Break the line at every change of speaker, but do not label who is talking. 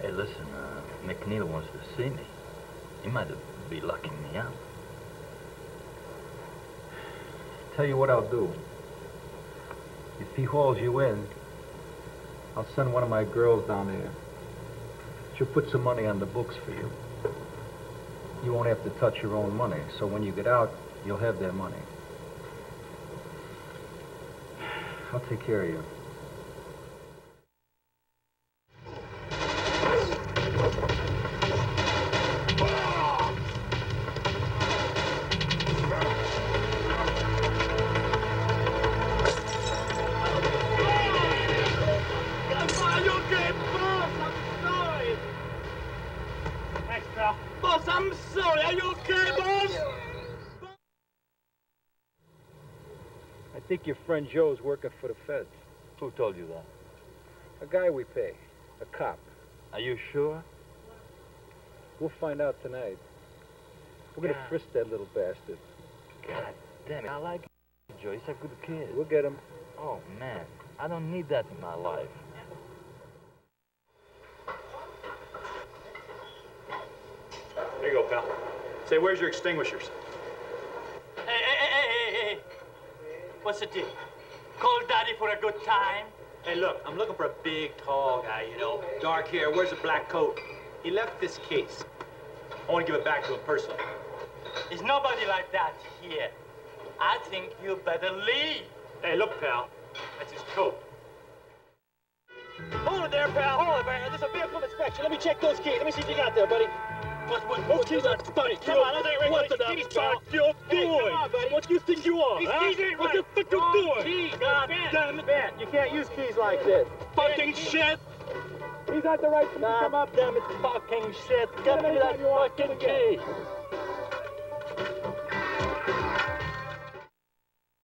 Hey, listen, uh, McNeil wants to see me. He might be locking me out.
I'll tell you what I'll do. If he hauls you in, I'll send one of my girls down there. She'll put some money on the books for you. You won't have to touch your own money, so when you get out, you'll have their money. I'll take care of you.
I'm sorry. Are you okay, boss?
I think your friend Joe's working for the feds.
Who told you that?
A guy we pay. A cop.
Are you sure?
We'll find out tonight. We're gonna
God.
frisk that little bastard.
God damn it. I like Joe. He's a good kid.
We'll get him.
Oh, man. I don't need that in my life.
There you go, pal. Say, where's your extinguishers?
Hey, hey, hey, hey, hey, hey. What's the deal? Call Daddy for a good time?
Hey, look, I'm looking for a big, tall guy, you know, dark hair, wears a black coat. He left this case. I want to give it back to him personally.
There's nobody like that here. I think you better leave.
Hey, look, pal, that's his coat.
Hold it there, pal. Hold it, man. There's a vehicle inspection. Let me check those keys. Let me see what you got there, buddy.
What, what,
Those keys are funny. Come on, regular
What the fuck
pal.
you
Hey,
doing?
on. What you think you are, huh? what
right.
the fuck you
Wrong
doing? God
Ben.
damn it. Ben, you can't use keys like this.
Fucking shit.
He's got the right to come up, damn it.
Fucking shit.
Get
Give
me
that
that
fucking key.